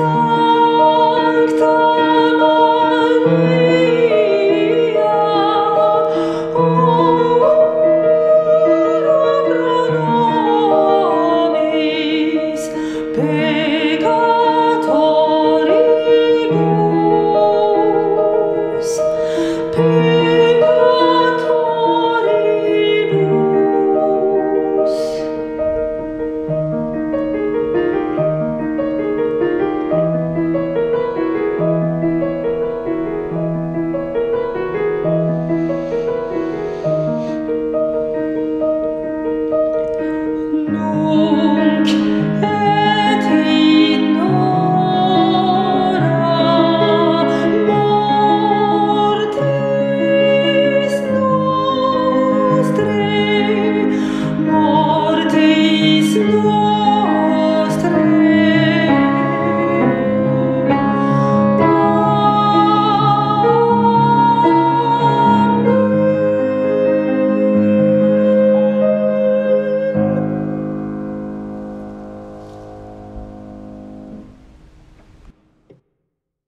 Sancta Maria, Aura pro peccatoribus,